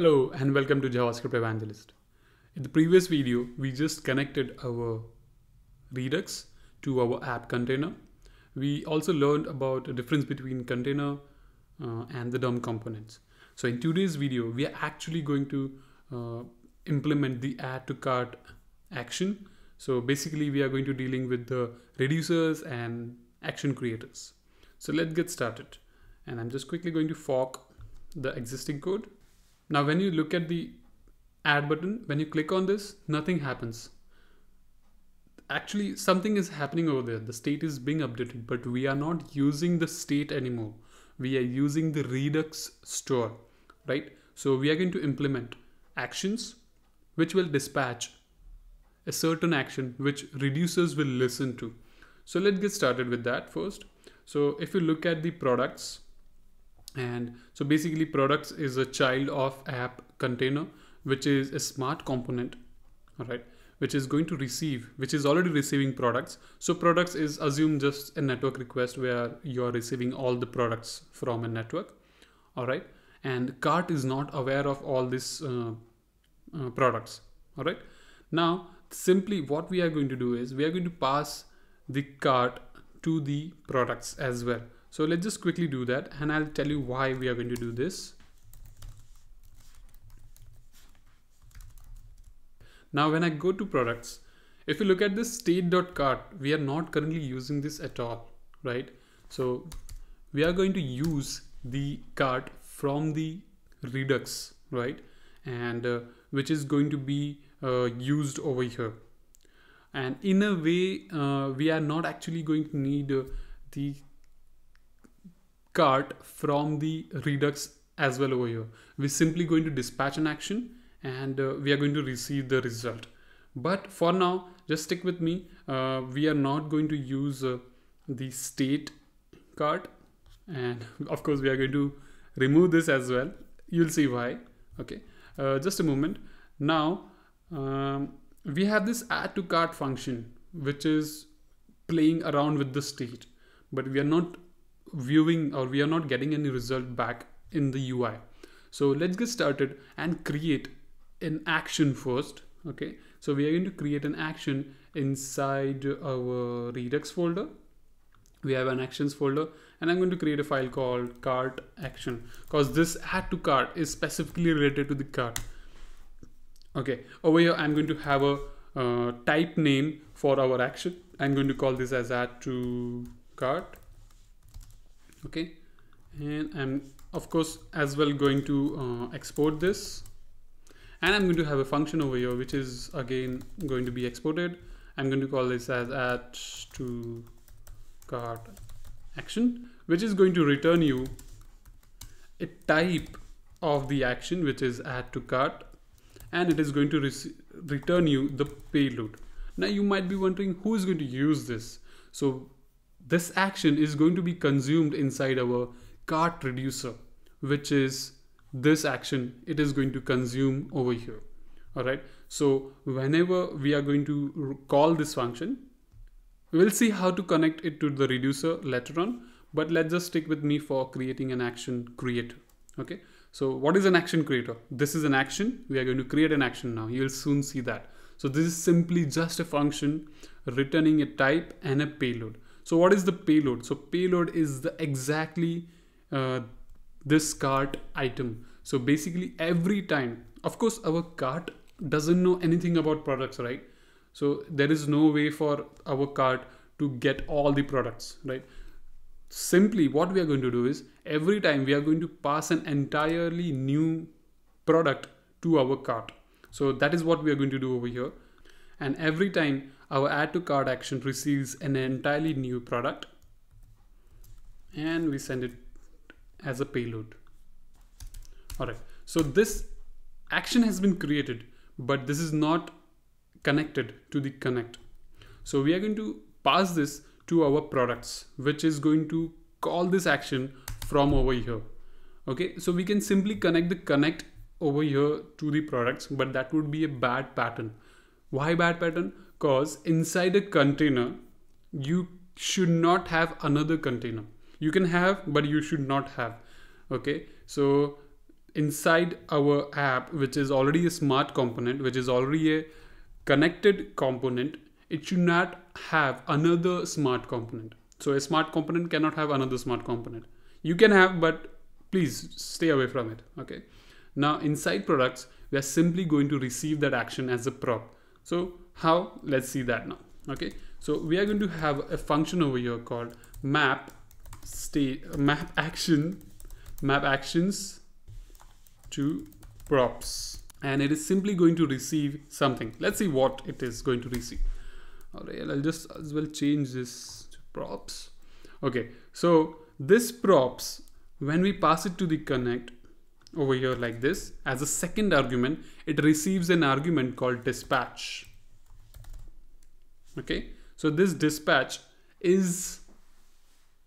Hello and welcome to JavaScript Evangelist. In the previous video, we just connected our Redux to our app container. We also learned about the difference between container uh, and the dumb components. So in today's video, we are actually going to uh, implement the add to cart action. So basically we are going to dealing with the reducers and action creators. So let's get started. And I'm just quickly going to fork the existing code now, when you look at the add button, when you click on this, nothing happens. Actually, something is happening over there. The state is being updated, but we are not using the state anymore. We are using the Redux store, right? So we are going to implement actions which will dispatch a certain action which reducers will listen to. So let's get started with that first. So if you look at the products, and so basically products is a child of app container which is a smart component all right which is going to receive which is already receiving products. So products is assume just a network request where you are receiving all the products from a network all right? And cart is not aware of all these uh, uh, products all right? Now simply what we are going to do is we are going to pass the cart to the products as well so let's just quickly do that and I'll tell you why we are going to do this. Now when I go to products, if you look at this state.cart, we are not currently using this at all, right? So we are going to use the cart from the Redux, right? And uh, which is going to be uh, used over here. And in a way, uh, we are not actually going to need uh, the cart from the Redux as well over here. We're simply going to dispatch an action and uh, we are going to receive the result. But for now, just stick with me. Uh, we are not going to use uh, the state cart and of course we are going to remove this as well. You'll see why. Okay, uh, just a moment. Now um, we have this add to cart function which is playing around with the state but we are not viewing or we are not getting any result back in the UI. So let's get started and create an action first. Okay, so we are going to create an action inside our Redux folder. We have an actions folder and I'm going to create a file called cart action because this add to cart is specifically related to the cart. Okay, over here I'm going to have a uh, type name for our action. I'm going to call this as add to cart okay. And I'm of course as well going to uh, export this. And I'm going to have a function over here which is again going to be exported. I'm going to call this as add to cart action which is going to return you a type of the action which is add to cart. And it is going to return you the payload. Now you might be wondering who is going to use this. So this action is going to be consumed inside our cart reducer, which is this action it is going to consume over here. All right. So whenever we are going to call this function, we'll see how to connect it to the reducer later on, but let's just stick with me for creating an action creator. Okay. So what is an action creator? This is an action. We are going to create an action now. You'll soon see that. So this is simply just a function returning a type and a payload. So what is the payload? So payload is the exactly uh, this cart item. So basically every time, of course, our cart doesn't know anything about products, right? So there is no way for our cart to get all the products, right? Simply what we are going to do is every time we are going to pass an entirely new product to our cart. So that is what we are going to do over here. And every time our add to cart action receives an entirely new product and we send it as a payload. All right, so this action has been created, but this is not connected to the connect. So we are going to pass this to our products, which is going to call this action from over here. Okay, so we can simply connect the connect over here to the products, but that would be a bad pattern. Why bad pattern? because inside a container you should not have another container you can have but you should not have okay so inside our app, which is already a smart component, which is already a connected component, it should not have another smart component. So a smart component cannot have another smart component. You can have, but please stay away from it. Okay. Now inside products, we are simply going to receive that action as a prop. So how? Let's see that now. Okay. So we are going to have a function over here called map state map action map actions to props and it is simply going to receive something. Let's see what it is going to receive. All right, I'll just as well change this to props. Okay, so this props, when we pass it to the connect over here like this, as a second argument, it receives an argument called dispatch. Okay, so this dispatch is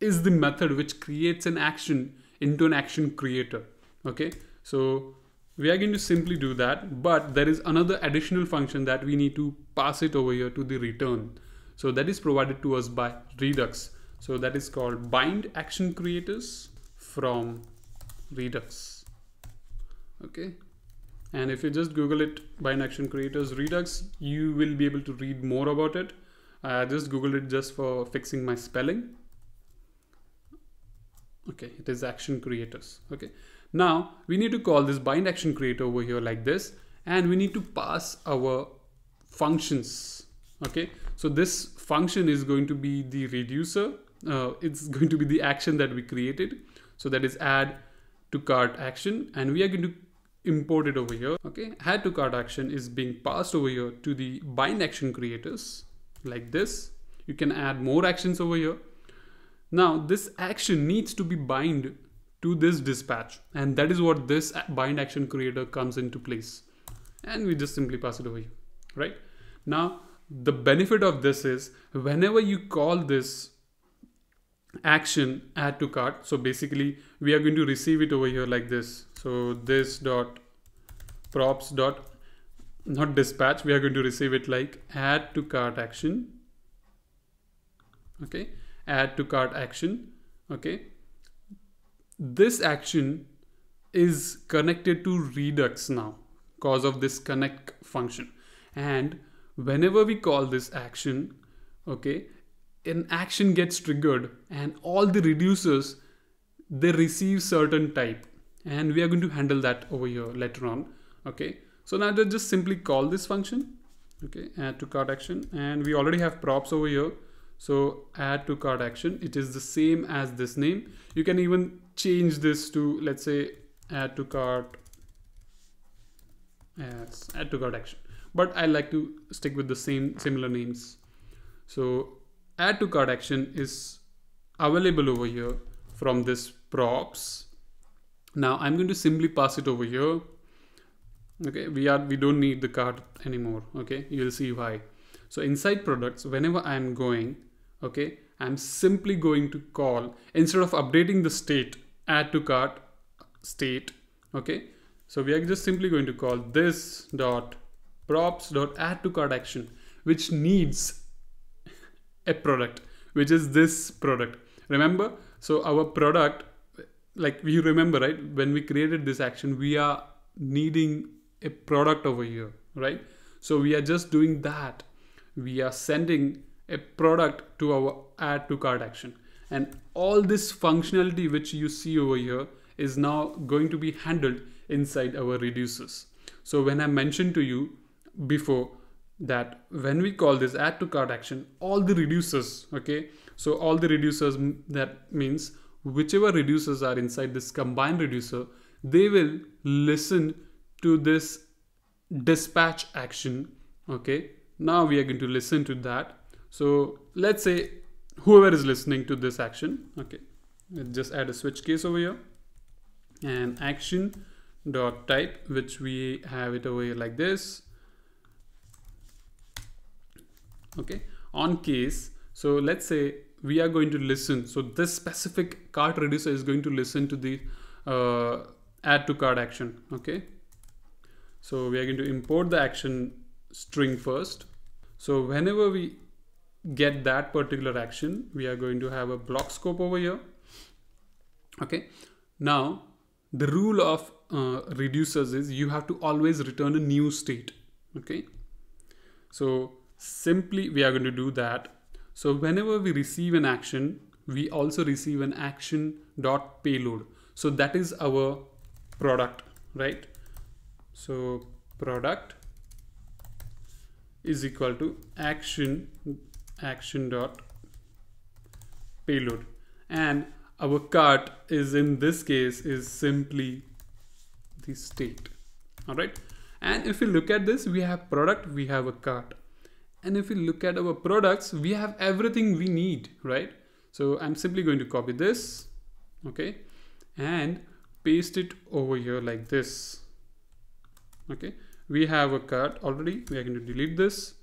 is the method which creates an action into an action creator. Okay, so we are going to simply do that, but there is another additional function that we need to pass it over here to the return. So that is provided to us by Redux. So that is called bind action creators from Redux. Okay. And if you just Google it, bind action creators Redux, you will be able to read more about it. I just Googled it just for fixing my spelling. Okay, it is action creators. Okay. Now we need to call this bind action creator over here like this, and we need to pass our functions. Okay. So this function is going to be the reducer uh, it's going to be the action that we created. So that is add to cart action and we are going to import it over here. Okay, add to cart action is being passed over here to the bind action creators like this. You can add more actions over here. Now this action needs to be bind to this dispatch and that is what this bind action creator comes into place. And we just simply pass it over here, right? Now the benefit of this is whenever you call this action add to cart. So basically we are going to receive it over here like this. So this dot props dot not dispatch. We are going to receive it like add to cart action. Okay? Add to cart action. Okay? This action is connected to redux now cause of this connect function. And whenever we call this action okay an action gets triggered and all the reducers they receive certain type. And we are going to handle that over here later on okay? So now let's just simply call this function okay? Add to cart action. And we already have props over here. So add to cart action. It is the same as this name. You can even change this to let's say add to cart as add to cart action. But I like to stick with the same similar names. So add to cart action is available over here from this props. Now I'm going to simply pass it over here. Okay, we are we don't need the cart anymore. Okay, you'll see why. So inside products, whenever I'm going, okay, I'm simply going to call instead of updating the state, add to cart state. Okay, so we are just simply going to call this dot props dot add to cart action, which needs a product which is this product. Remember? So our product like we remember right? When we created this action we are needing a product over here right? So we are just doing that. We are sending a product to our add to cart action. And all this functionality which you see over here is now going to be handled inside our reducers. So when i mentioned to you before that when we call this add to cart action all the reducers okay? So all the reducers that means whichever reducers are inside this combined reducer they will listen to this dispatch action okay? Now we are going to listen to that. So let's say whoever is listening to this action okay? Let's just add a switch case over here. And action dot type which we have it over here like this okay? On case so let's say we are going to listen. So this specific cart reducer is going to listen to the uh, add to cart action. Okay? So we are going to import the action string first. So whenever we get that particular action we are going to have a block scope over here. Okay? Now the rule of uh, reducers is you have to always return a new state. Okay? So simply we are going to do that. So whenever we receive an action we also receive an action dot payload. So that is our product right? So product is equal to action action dot payload. And our cart is in this case is simply the state all right? And if we look at this we have product we have a cart and if we look at our products we have everything we need right? So i'm simply going to copy this okay? And paste it over here like this okay? We have a cart already. We are going to delete this.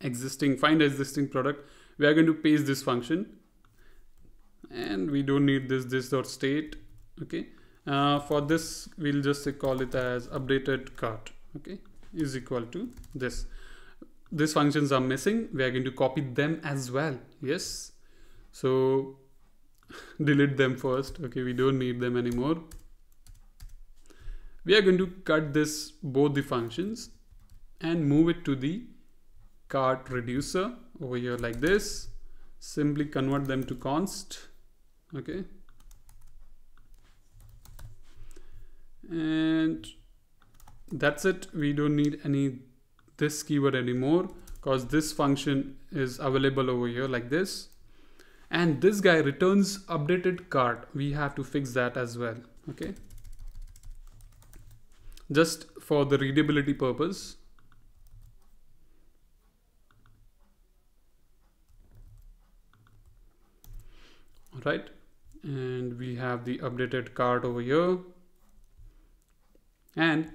Existing find existing product. We are going to paste this function. And we don't need this this dot state okay? Uh, for this we'll just call it as updated cart okay? Is equal to this these functions are missing we are going to copy them as well yes? So delete them first okay we don't need them anymore. We are going to cut this both the functions and move it to the cart reducer over here like this. Simply convert them to const okay? And that's it. We don't need any this keyword anymore because this function is available over here like this. And this guy returns updated cart we have to fix that as well okay? Just for the readability purpose. All right. and we have the updated cart over here. And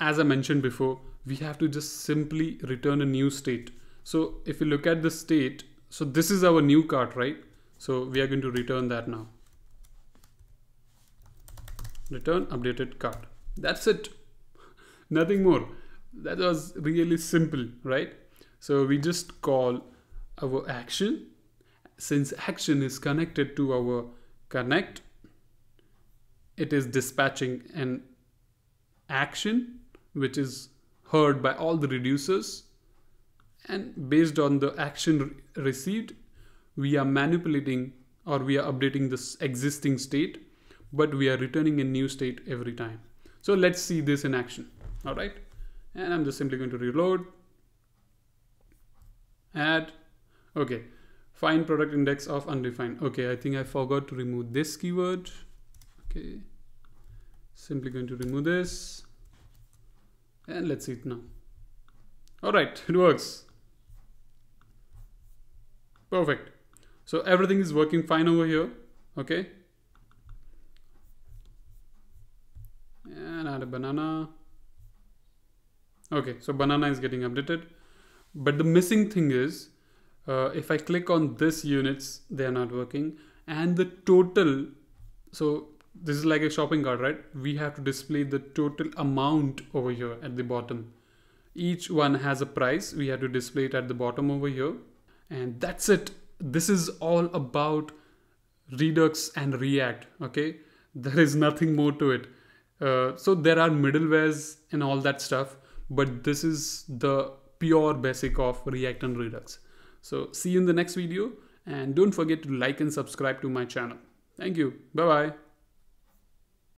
as I mentioned before we have to just simply return a new state. So if you look at the state so this is our new cart right? So we are going to return that now. Return updated cart that's it. Nothing more. That was really simple right? So we just call our action. Since action is connected to our connect it is dispatching an action which is heard by all the reducers. And based on the action re received we are manipulating or we are updating this existing state but we are returning a new state every time. So let's see this in action. All right? And i'm just simply going to reload. Add. Okay. Find product index of undefined. Okay i think i forgot to remove this keyword. Okay. Simply going to remove this and let's see it now. All right it works. Perfect. So everything is working fine over here. Okay. And add a banana. Okay so banana is getting updated. But the missing thing is uh, if I click on this units they are not working. And the total so this is like a shopping cart right? We have to display the total amount over here at the bottom. Each one has a price. We have to display it at the bottom over here. And that's it. This is all about redux and react okay? There is nothing more to it. Uh, so there are middlewares and all that stuff but this is the pure basic of react and redux. So see you in the next video and don't forget to like and subscribe to my channel. Thank you. Bye bye.